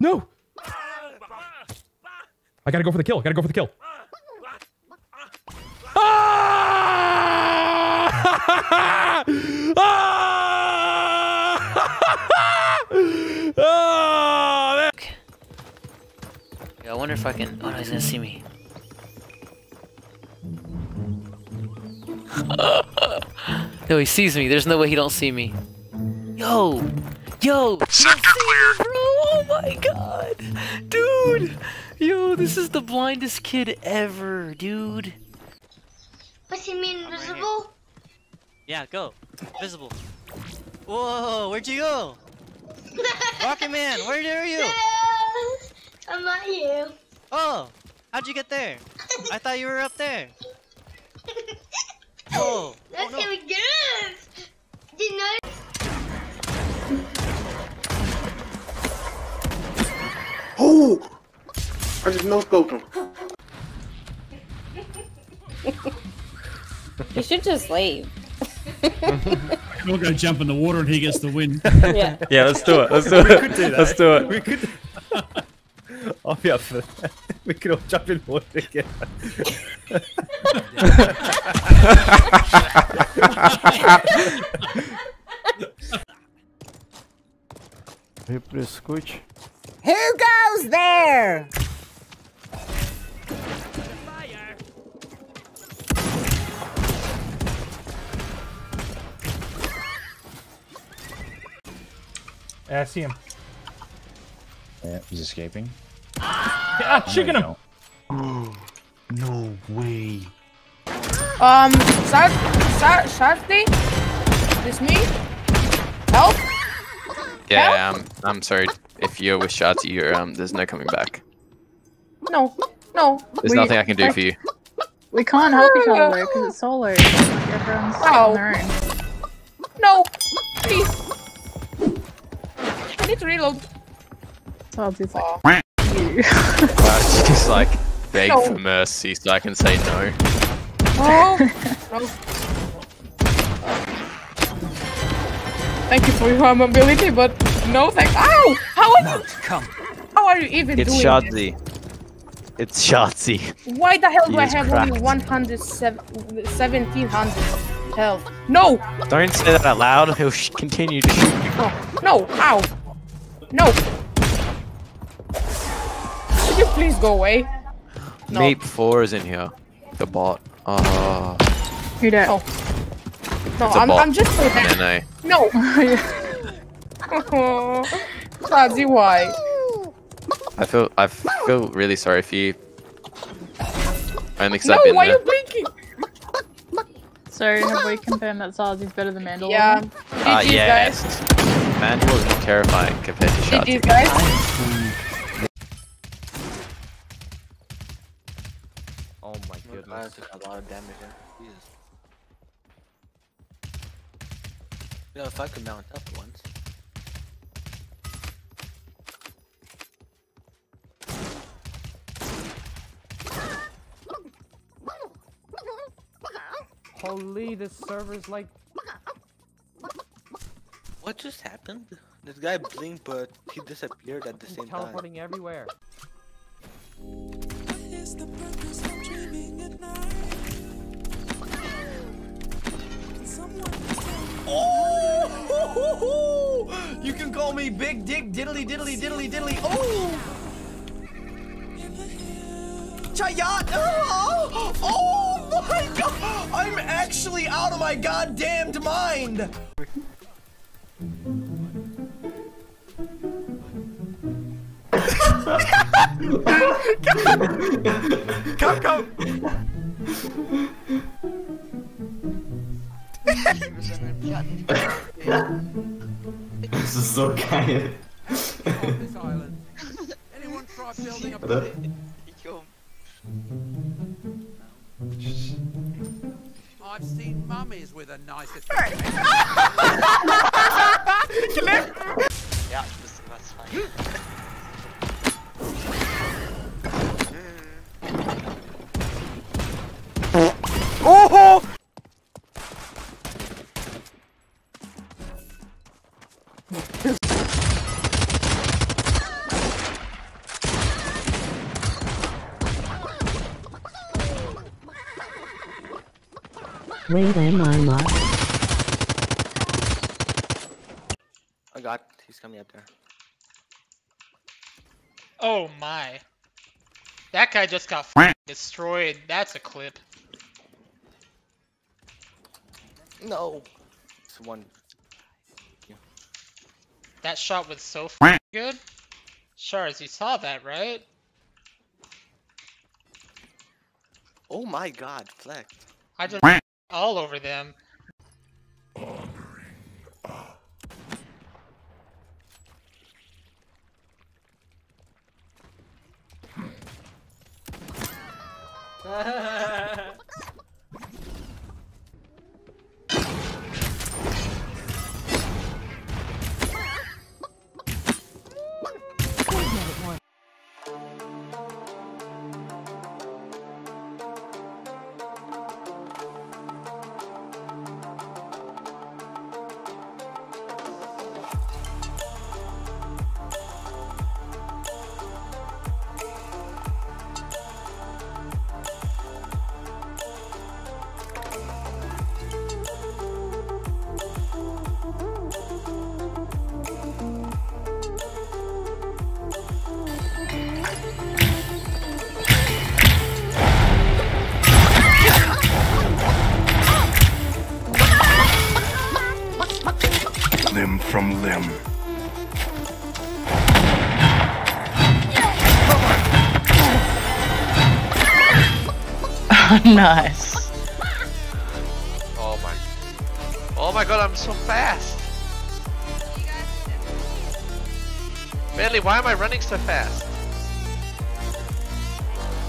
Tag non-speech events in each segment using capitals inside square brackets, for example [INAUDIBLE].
no, no, no. I gotta go for the kill. I gotta go for the kill. Ah! Ah! Oh, that- Yeah, I wonder if I can. Oh no, he's gonna see me. [LAUGHS] no, he sees me. There's no way he don't see me. Yo, yo, sector clear, dude. Yo, this is the blindest kid ever, dude. What's he mean invisible? Yeah, go. Visible. Whoa, where'd you go? [LAUGHS] Rocket Man, where are you? I'm not you. Oh, how'd you get there? I thought you were up there. [LAUGHS] Oh, oh, That's gonna be good. Did you know? Oh! I just no scoped him. you should just leave. [LAUGHS] We're gonna jump in the water and he gets the win. [LAUGHS] Yeah. Yeah, let's do it. Let's do it. Could do that. Let's do it. We could. [LAUGHS] I'll be up for that. We could all jump in the water together. Who goes there? Yeah, I see him. Yeah, he's escaping. Ah, chicken him. No way. Um, Sar Sar Sharfty? This me? Help? Yeah, um, I'm sorry. If you're with Shati, you're um, there's no coming back. No, no. There's we, nothing I can do for you. We can't help each other because it's solo. Everyone's Ow. on their own. No, please. I need to reload. So I'll like Oh. you. I'll just like beg No. for mercy so I can say no. Oh, [LAUGHS] no. Thank you for your mobility, but no thank. Ow! How are you? come. How are you even doing? It's doing Shotzi. It's Shotzi. Why the hell do I He is have only cracked. 100 1700 health? No! Don't say that out loud. He'll continue to shoot you. Oh, no! Ow! No! Could you please go away? No. Meep four is in here. The bot. Oh, Who dat? Oh. No, It's a I'm, bot. I'm just so bad. NA. No! [LAUGHS] Shazzy, why? I feel I feel really sorry for you. Only because No, I've been why are there. you blinking? So have we confirmed that Zarzy's better than Mandalorian? Yeah. Ah, GG's, yes. guys. Manual is terrifying compared to Shati. GG's, guys. Oh my goodness. a lot of damage there. Jesus. You know, if I could mount up once. Holy, this server's like. What just happened? This guy blinked, but he disappeared at the same time. teleporting everywhere. Oh! [LAUGHS] You can call me Big Dick Diddly Diddly Diddly Diddly. Oh! Chayat! Oh! [LAUGHS] oh my god! I'm actually out of my goddamned mind! Come, come! Das ist so geil. Oder? I've seen mummies with a nicer. Ja, das was fein. Oh! Wait, am I not? Oh god, he's coming up there. Oh my. That guy just got f***ing destroyed. That's a clip. No. It's one. That shot was so f***ing good. Shards, you saw that, right? Oh my god, Flex. I just all over them. [LAUGHS] from limb. [LAUGHS] nice. Oh my. Oh my god, I'm so fast. Bentley, why am I running so fast?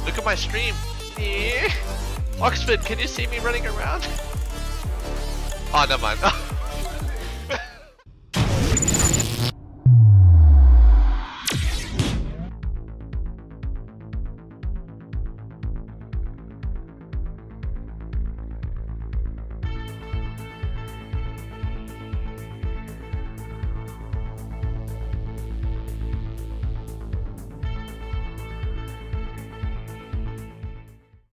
Look at my stream. Yeah. [LAUGHS] Oxford, can you see me running around? [LAUGHS] Oh, never mind.